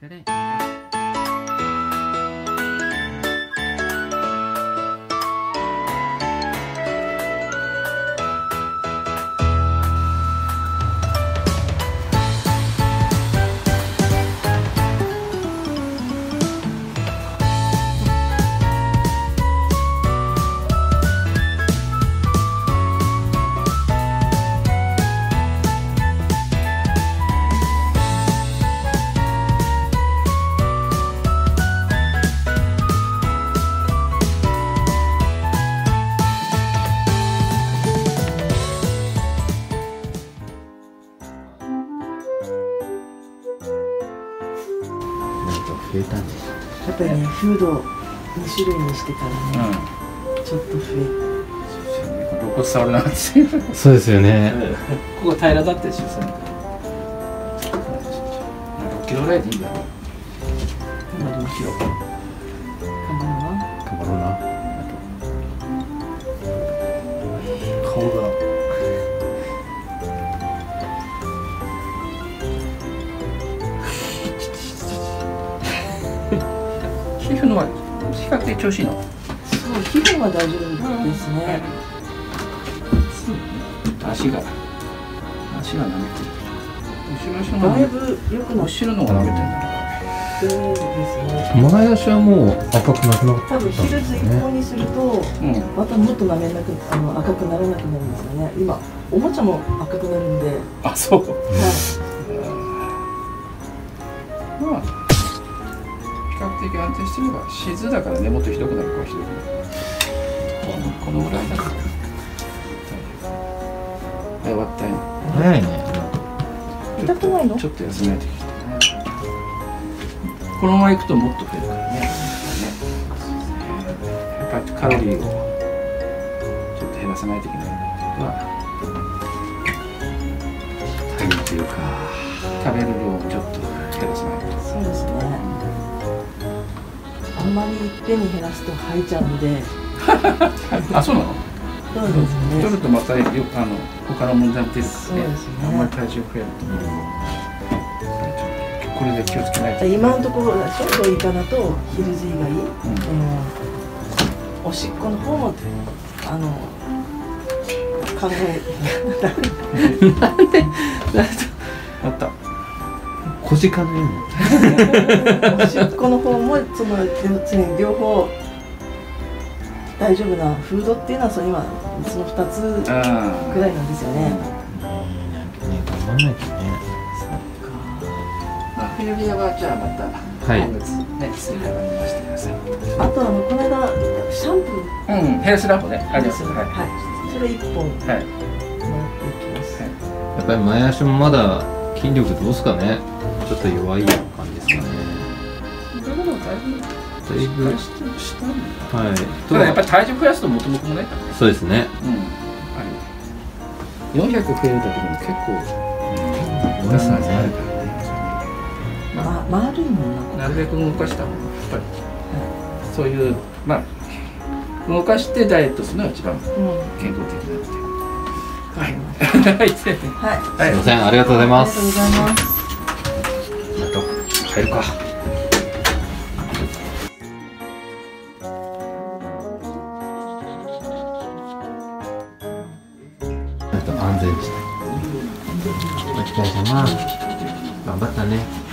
Đấy đấy. 増えたねやっぱりねフード2種類にしてからね、ちょっと増え肋骨触るなっそうですよね。ここ平らだったでしょそれ6キロぐらいでいいんだよ6キロたまには頑張ろうな。顔が皮膚のは比較的調子いいの？そう皮膚は大丈夫ですね、足が。足が舐めてる。後ろの人のだいぶ良くな後ろの方が舐めてんだなるですね前足はもう赤くなくなかった。多分ヒルズ一本にすると、うん。またもっと舐めなくあの赤くならなくなるんですよね。今おもちゃも赤くなるんで、あそう。はまあ比較的安定してればシズだからねもっとひどくなるかもしれない。このこのぐらいだか。らはい終わったよ。早いね。い、痛くないの？ちょっと休めないといけないこのままいくともっと増えるからね。ねやっぱりカロリーをちょっと減らさないといけない。ってことはタイというか。食べる量をちょっと減らさないと。そうですね。あんまりいっぺんに減らすと吐いちゃうんで。あそうなの？そうですね。取るとまたよあの他の問題も出るからね。ね。あんまり体重増えると、これで気をつけないと、今のところちょっといいかなとヒルズ以外、うん。うんおしっこの方もあの考え。あった小鹿のようにおしっこの方もその常に両方大丈夫なフードっていうのはその今その2つぐあらいなんですよね。ね頑張ん。ないとねまあ、フィルビアはじゃあまたはい今月ね追加に出してくださいあとあのこの間シャンプーうん。ヘルスラボねありますはいはい、それ1本もらはいっていきます。やっぱり前足もまだ筋力どうすかねちょっと弱い感じですかね。だ。いぶはい。ただやっぱり体重増やすともともともねそうですね。うん。あれ400増えるだけでも結構そうですね。ま丸いもんな。なるべく動かした方がやっぱりそういうまあ動かしてダイエットするのが一番うん。健康的なのではい。はいはい。すいません。ありがとうございます入るか。あと安全地帯お疲れ様。頑張ったね。